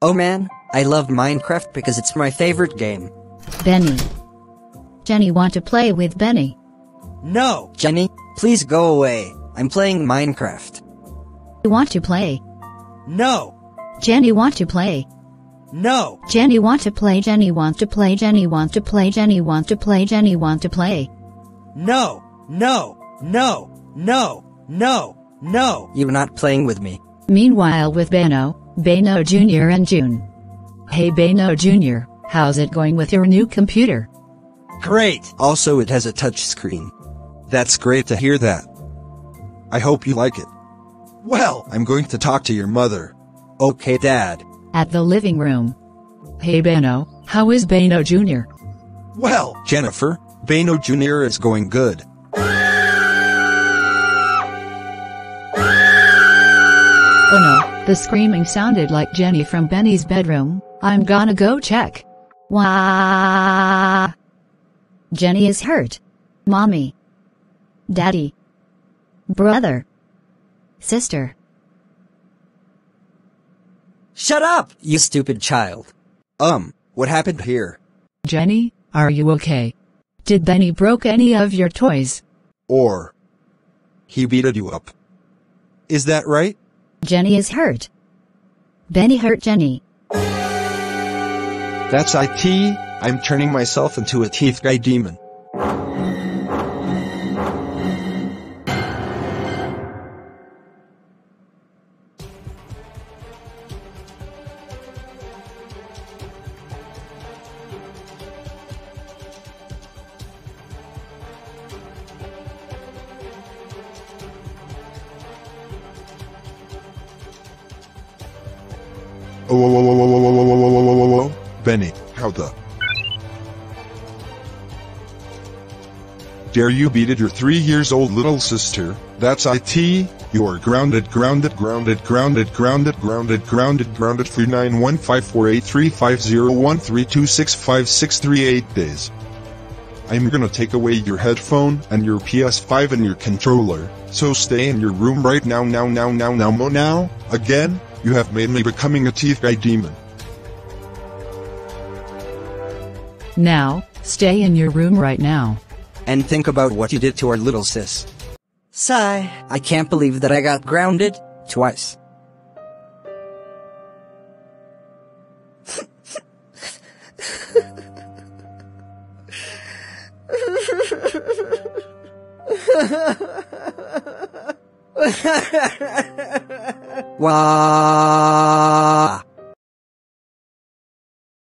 Oh man, I love Minecraft because it's my favorite game. Benny. Jenny want to play with Benny. No, Jenny, please go away. I'm playing Minecraft. You want to play. No, Jenny want to play. no, Jenny want to play. Jenny want to play. Jenny want to play. Jenny want to play. Jenny want to play. no, no, no, no, no, no. You're not playing with me. Meanwhile with Bano, Bano Jr. and June. Hey Bano Jr., how's it going with your new computer? Great. Also it has a touch screen. That's great to hear that. I hope you like it. Well, I'm going to talk to your mother. Okay, Dad. At the living room. Hey Bano, how is Bano Jr.? Well, Jennifer, Bano Jr. is going good. Oh no, the screaming sounded like Jenny from Benny's bedroom. I'm gonna go check. Wah! Jenny is hurt. Mommy. Daddy. Brother. Sister. Shut up, you stupid child. Um, what happened here? Jenny, are you okay? Did Benny broke any of your toys? Or he beated you up. Is that right? Jenny is hurt. Benny hurt Jenny. That's IT. I'm turning myself into a teeth guy demon. Oh. Benny, how the? Dare you beated your three years old little sister? That's IT. You are grounded, grounded, grounded, grounded, grounded, grounded, grounded, grounded for nine one five four eight three five zero one three two six five six three eight days. I'm gonna take away your headphone and your PS5 and your controller. So stay in your room right now, now, now, now, now, mo now. Again, you have made me becoming a teeth guy demon. Now, stay in your room right now. And think about what you did to our little sis. Sigh. I can't believe that I got grounded twice. Wow.